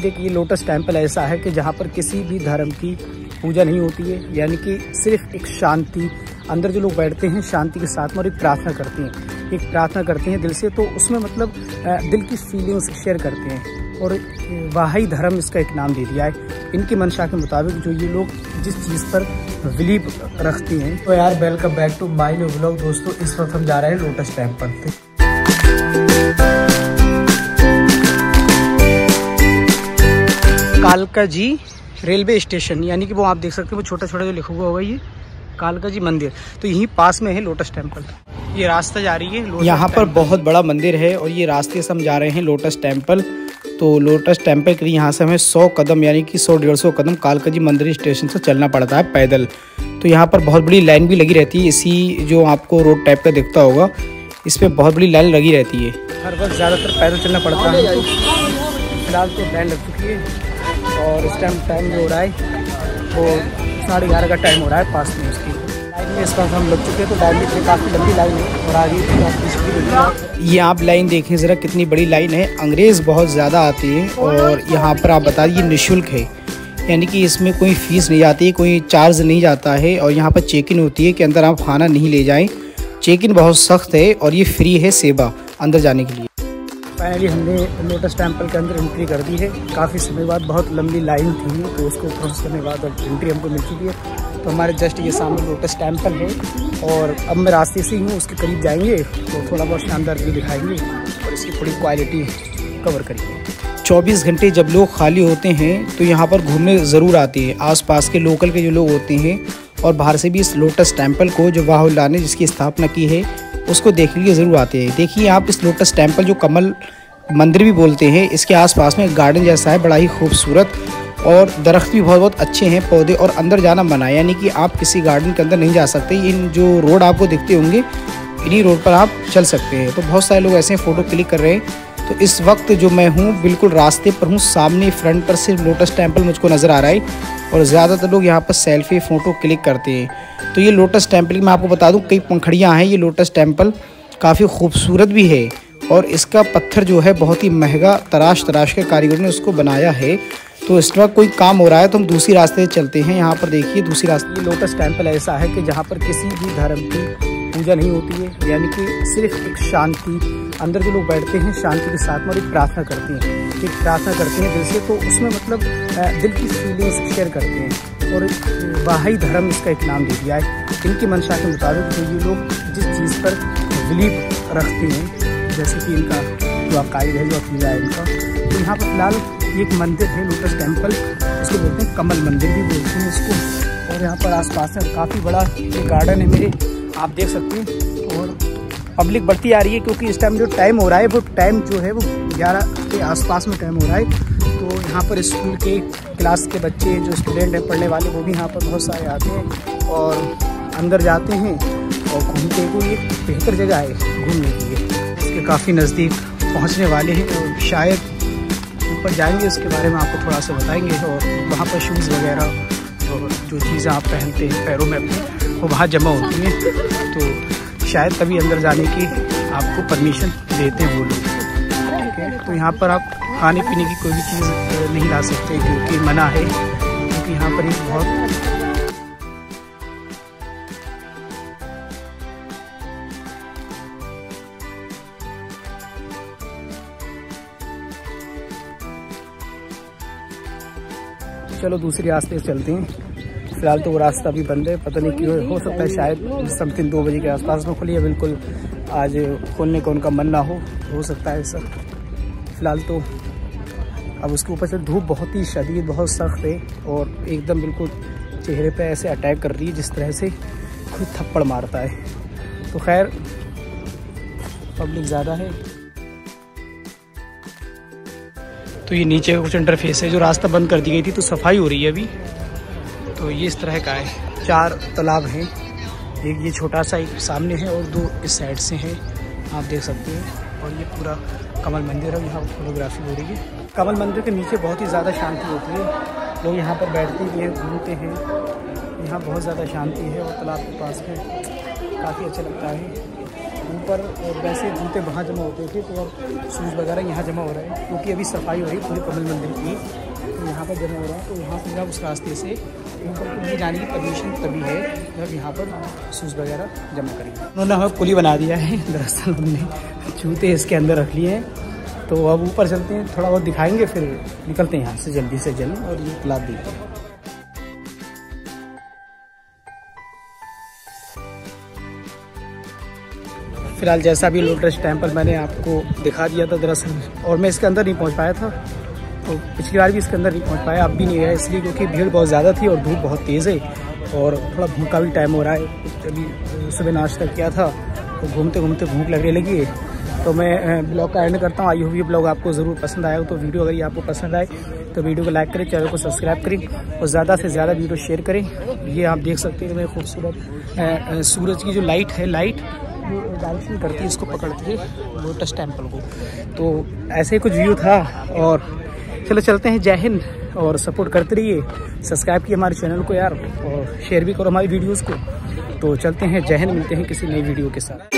देखिए lotus temple ऐसा है कि जहाँ पर किसी भी धर्म की पूजा नहीं होती है, यानी कि सिर्फ़ एक शांति, अंदर जो लोग बैठते हैं, शांति के साथ में और एक प्रार्थना करते हैं। एक प्रार्थना करते हैं दिल से तो उसमें मतलब दिल की फीलिंग्स शेयर करते हैं। और वाही धर्म इसका एक नाम दे दिया है। इनकी मंशा के मुताबिक जो ये लोग जिस चीज़ पर बिलीव रखते हैं तो यार welcome back to my new blog दोस्तों, इस वक्त हम जा रहे हैं लोटस टेंपल कालका जी रेलवे स्टेशन यानी कि वो आप देख सकते हैं वो छोटा छोटा जो लिखा हुआ होगा ये कालका जी मंदिर। तो यहीं पास में है लोटस टेंपल ये रास्ता जा रही है यहाँ पर बहुत बड़ा मंदिर है और ये रास्ते से हम जा रहे हैं लोटस टेंपल तो लोटस टेंपल के लिए यहाँ से हमें 100 कदम यानी कि 100 डेढ़ सौ कदम कालका जी मंदिर स्टेशन से चलना पड़ता है पैदल। तो यहाँ पर बहुत बड़ी लाइन भी लगी रहती है इसी जो आपको रोड टाइप का दिखता होगा इस पर बहुत बड़ी लाइन लगी रहती है। हर वक्त ज़्यादातर पैदल चलना पड़ता है। फ़िलहाल तो लाइन लग चुकी है। और इस टाइम टाइम जो हो रहा है, वो साढ़े ग्यारह का टाइम हो रहा है पास में उसकी लाइन में इस वक्त हम लग चुके हैं तो लाइन में काफ़ी लंबी लाइन है और आगे ये आप लाइन देखें ज़रा कितनी बड़ी लाइन है। अंग्रेज़ बहुत ज़्यादा आती है और यहाँ पर आप बता दीजिए निःशुल्क है। यानी कि इसमें कोई फ़ीस नहीं जाती, कोई चार्ज नहीं जाता है और यहाँ पर चेक इन होती है कि अंदर आप खाना नहीं ले जाएँ। चेक इन बहुत सख्त है और ये फ्री है सेवा अंदर जाने के लिए। फाइनली हमने लोटस टेंपल के अंदर एंट्री कर दी है। काफ़ी समय बाद बहुत लंबी लाइन थी तो उसको क्रॉस करने के बाद अब एंट्री हमको मिल चुकी है। तो हमारे जस्ट ये सामने लोटस टेंपल है और अब मैं रास्ते से ही हूँ, उसके करीब जाएँगे तो थोड़ा बहुत शानदार भी दिखाएँगे और इसकी थोड़ी क्वालिटी कवर करेंगे। 24 घंटे जब लोग खाली होते हैं तो यहाँ पर घूमने ज़रूर आते हैं। आसपास के लोकल के जो लोग होते हैं और बाहर से भी इस लोटस टेंपल को जो वाहुल्ला ने जिसकी स्थापना की है उसको देखने के लिए ज़रूर आते हैं। देखिए, आप इस लोटस टेंपल, जो कमल मंदिर भी बोलते हैं, इसके आसपास में गार्डन जैसा है, बड़ा ही खूबसूरत और दरख्त भी बहुत बहुत अच्छे हैं, पौधे और अंदर जाना मना यानी कि आप किसी गार्डन के अंदर नहीं जा सकते। इन जो रोड आपको दिखते होंगे, इन्हीं रोड पर आप चल सकते हैं। तो बहुत सारे लोग ऐसे फ़ोटो क्लिक कर रहे हैं। तो इस वक्त जो मैं हूँ, बिल्कुल रास्ते पर हूँ, सामने फ्रंट पर सिर्फ़ लोटस टेंपल मुझको नज़र आ रहा है और ज़्यादातर लोग यहाँ पर सेल्फी फ़ोटो क्लिक करते हैं। तो ये लोटस टेंपल मैं आपको बता दूँ, कई पंखड़ियाँ हैं ये लोटस टेंपल काफ़ी खूबसूरत भी है और इसका पत्थर जो है बहुत ही महँगा, तराश तराश के कारीगर ने उसको बनाया है। तो इस वक्त कोई काम हो रहा है तो हम दूसरी रास्ते चलते हैं। यहाँ पर देखिए, दूसरी रास्ते लोटस टेंपल ऐसा है कि जहाँ पर किसी भी धर्म की पूजा नहीं होती है। यानी कि सिर्फ़ एक शांति अंदर जो लोग बैठते हैं, शांति के साथ में और एक प्रार्थना करते हैं। एक प्रार्थना करते हैं दिल से तो उसमें मतलब दिल की फीलिंग्स शेयर करते हैं। और बाही धर्म इसका एक नाम दे दिया है। इनकी मंशा के मुताबिक जो ये लोग जिस चीज़ पर बिलीव रखते हैं, जैसे कि इनका जो अकायद है, जो अकीदा है इनका तो यहाँ पर फ़िलहाल एक मंदिर है लोटस टेंपल इसको बोलते हैं कमल मंदिर भी बोलते हैं इसको। और यहाँ पर आसपास में काफ़ी बड़ा गार्डन है मेरे। आप देख सकते हैं पब्लिक बढ़ती आ रही है क्योंकि इस टाइम जो टाइम हो रहा है, वो टाइम जो है वो ग्यारह के आसपास में टाइम हो रहा है। तो यहाँ पर स्कूल के क्लास के बच्चे, जो स्टूडेंट हैं, पढ़ने वाले, वो भी यहाँ पर बहुत सारे आते हैं और अंदर जाते हैं और घूमते हुए एक बेहतर जगह है घूमने के लिए। इसके काफ़ी नज़दीक पहुँचने वाले हैं और शायद ऊपर जाएँगे उसके बारे में आपको थोड़ा सा बताएँगे और वहाँ पर शूज़ वगैरह और जो चीज़ें आप पहनते हैं, पैरों में अपने वो वहाँ जमा होती हैं। तो शायद कभी अंदर जाने की आपको परमिशन देते हैं वो लोग। तो यहाँ पर आप खाने पीने की कोई भी चीज़ नहीं ला सकते, क्योंकि मना है, क्योंकि यहाँ पर एक बहुत चलो दूसरी रास्ते चलते हैं। फ़िलहाल तो वो रास्ता भी बंद है, पता नहीं क्यों, हो सकता है शायद समथिंग दो बजे के आसपास में खुली है, बिल्कुल आज खोलने का उनका मन ना हो हो सकता है सर फ़िलहाल तो अब उसके ऊपर से धूप बहुत ही शदीद, बहुत सख्त है और एकदम बिल्कुल चेहरे पे ऐसे अटैक कर रही है, जिस तरह से खुद थप्पड़ मारता है। तो खैर पब्लिक ज़्यादा है। तो ये नीचे कुछ इंटरफेस है, जो रास्ता बंद कर दी गई थी तो सफ़ाई हो रही है अभी। तो ये इस तरह का है। चार तालाब हैं। एक ये छोटा सा एक सामने है और दो इस साइड से हैं। आप देख सकते हैं। और ये पूरा कमल मंदिर है। यहाँ फोटोग्राफी हो रही है। कमल मंदिर के नीचे बहुत ही ज़्यादा शांति होती है। लोग यहाँ पर बैठते भी हैं, घूमते हैं। यहाँ बहुत ज़्यादा शांति है और तालाब के पास में काफ़ी अच्छा लगता है। ऊपर और वैसे जूते वहाँ जमा होते थे तो अब शूज़ वगैरह यहाँ जमा हो रहे हैं। क्योंकि अभी सफ़ाई हो रही है पूरे कमल मंदिर की। यहाँ पर जमा हो रहा है तो यहाँ पर उस रास्ते से जाने की परमिशन तभी है जब यहाँ पर शूज़ वगैरह जमा करेंगे। उन्होंने हमें पुली बना दिया है। दरअसल हमने जूते इसके अंदर रख लिए हैं। तो अब ऊपर चलते हैं, थोड़ा बहुत दिखाएँगे, फिर निकलते हैं यहाँ से जल्दी से जल्द और ये गुलाब देखते हैं। फ़िलहाल जैसा भी लोटस टेंपल मैंने आपको दिखा दिया था दरअसल, और मैं इसके अंदर नहीं पहुँच पाया था। तो पिछली बार भी इसके अंदर नहीं पहुँच पाया, अब भी नहीं गया इसलिए क्योंकि भीड़ बहुत ज़्यादा थी और धूप बहुत तेज़ है और थोड़ा भूख का भी टाइम हो रहा है। अभी सुबह नाश्ता किया था तो घूमते घूमते भूख लगने लगी है। तो मैं ब्लॉग का एंड करता हूँ। आई होप ये ब्लॉग आपको ज़रूर पसंद आया हो तो वीडियो अगर ये आपको पसंद आए तो वीडियो को लाइक करें, चैनल को सब्सक्राइब करें और ज़्यादा से ज़्यादा वीडियो शेयर करें। ये आप देख सकते हैं मैं खूबसूरत सूरज की जो लाइट है लाइट वो डायरेक्शन करती है, इसको पकड़ती है लोटस टेंपल को। तो ऐसे ही कुछ व्यू था और चलो चलते हैं, जय हिंद, और सपोर्ट करते रहिए। सब्सक्राइब किए हमारे चैनल को यार, और शेयर भी करो हमारी वीडियोज़ को। तो चलते हैं, जय हिंद, मिलते हैं किसी नई वीडियो के साथ।